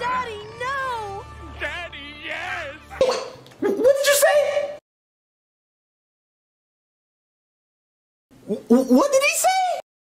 Daddy, no! Daddy, yes! What did you say? What did he say?